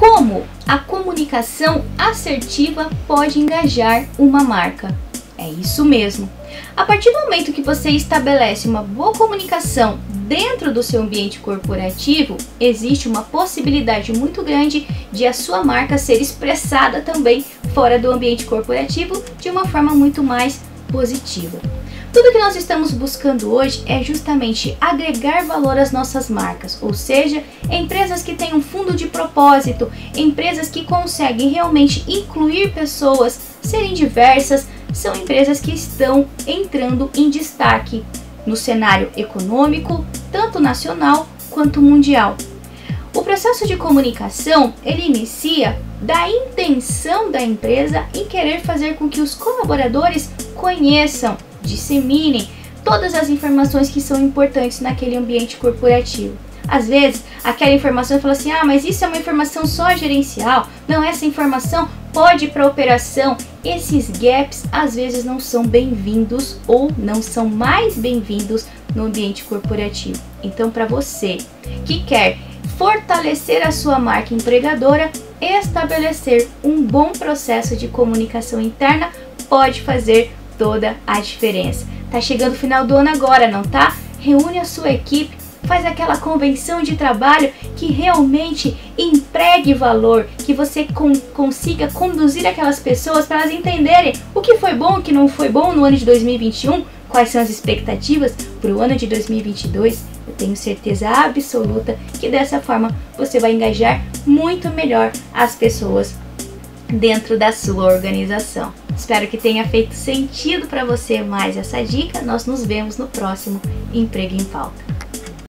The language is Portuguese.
Como a comunicação assertiva pode engajar uma marca? É isso mesmo. A partir do momento que você estabelece uma boa comunicação dentro do seu ambiente corporativo, existe uma possibilidade muito grande de a sua marca ser expressada também fora do ambiente corporativo de uma forma muito mais positiva. Tudo que nós estamos buscando hoje é justamente agregar valor às nossas marcas, ou seja, empresas que têm um fundo de propósito, empresas que conseguem realmente incluir pessoas, serem diversas, são empresas que estão entrando em destaque no cenário econômico, tanto nacional quanto mundial. O processo de comunicação ele inicia da intenção da empresa em querer fazer com que os colaboradores conheçam disseminem todas as informações que são importantes naquele ambiente corporativo. Às vezes, aquela informação fala assim: ah, mas isso é uma informação só gerencial, não, essa informação pode ir para a operação. Esses gaps às vezes não são bem-vindos ou não são mais bem-vindos no ambiente corporativo. Então, para você que quer fortalecer a sua marca empregadora, estabelecer um bom processo de comunicação interna pode fazer toda a diferença. Tá chegando o final do ano agora, não tá? Reúne a sua equipe, faz aquela convenção de trabalho que realmente empregue valor, que você con consiga conduzir aquelas pessoas para elas entenderem o que foi bom, o que não foi bom no ano de 2021, quais são as expectativas para o ano de 2022. Eu tenho certeza absoluta que dessa forma você vai engajar muito melhor as pessoas dentro da sua organização. Espero que tenha feito sentido para você mais essa dica. Nós nos vemos no próximo Emprego em Pauta.